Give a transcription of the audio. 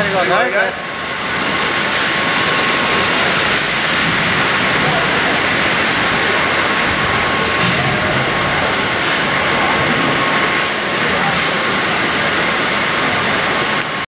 帰りがない。